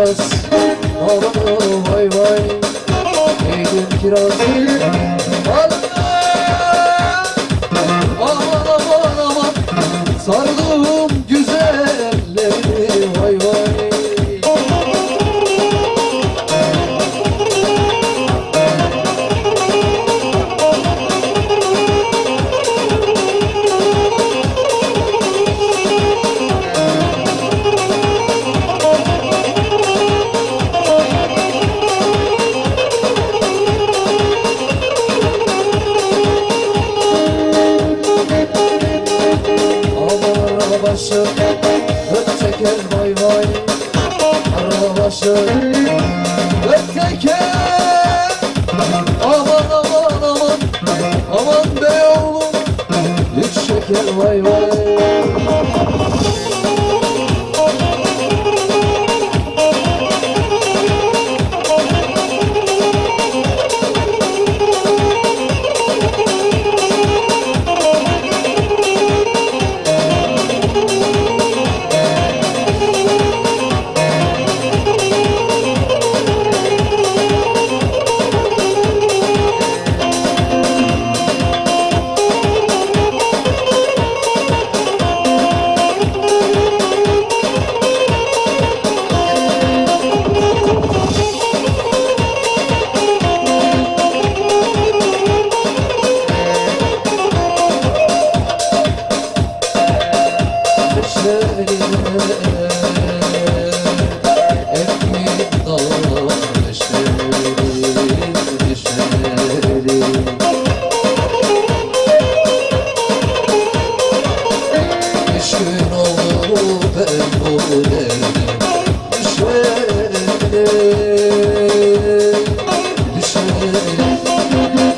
Kiraz Aman vay vay. Eğdim kiraz Aman Aman aman aman. Sardım Aman aman aman Aman be oğlum. Üç şeker vay vay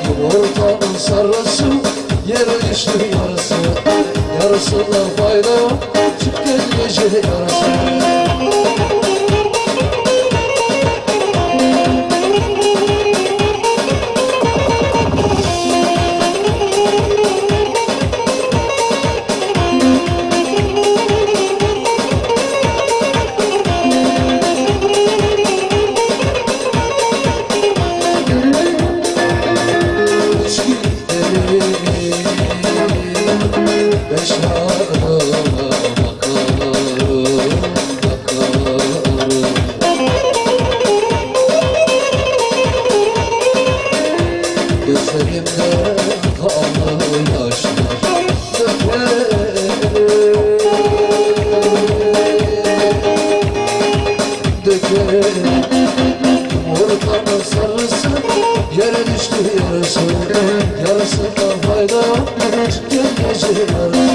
Yumurtanın sarısı yere düştü yarısı Yarısından fayda yok çık gel gece yarısı Gözlerimde kanlı yaşlar. Dökerim pleasure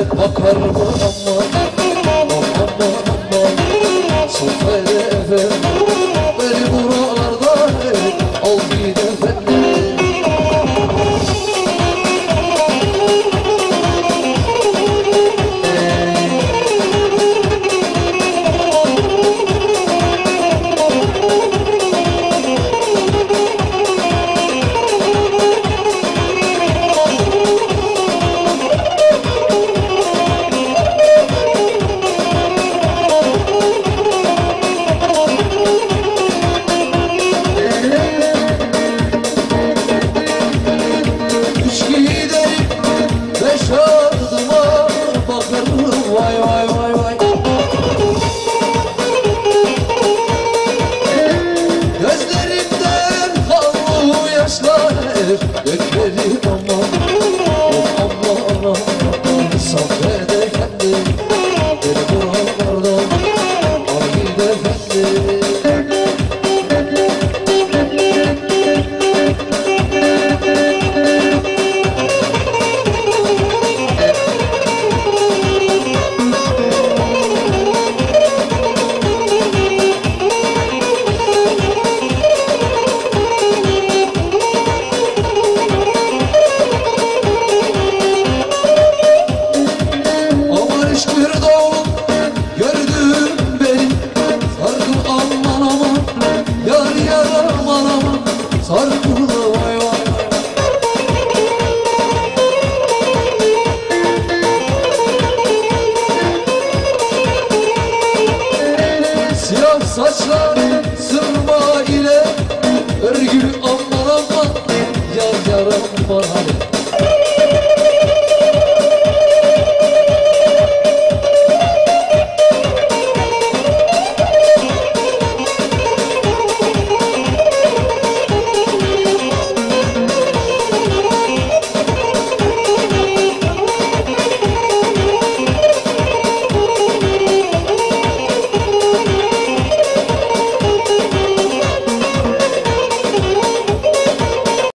bakar mı aman sabrede kendim Siyah saçlar sırma ile Örgülü aman aman Yar yar aman aman